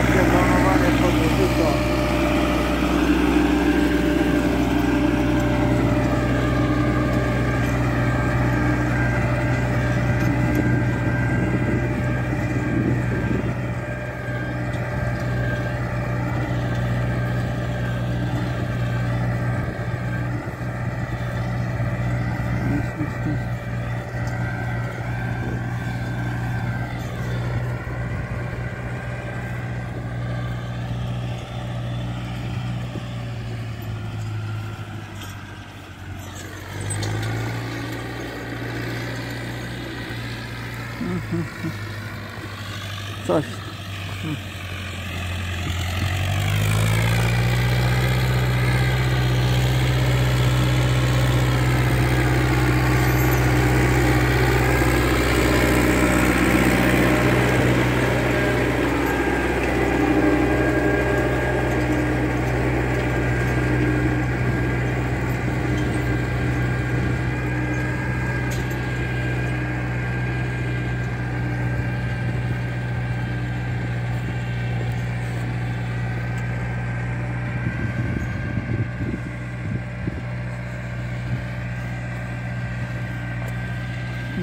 Akcja planowane pod wyrzuto. Thank you. 嗯嗯，做嗯。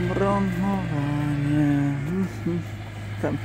Bromowanie. Mhm. Tam.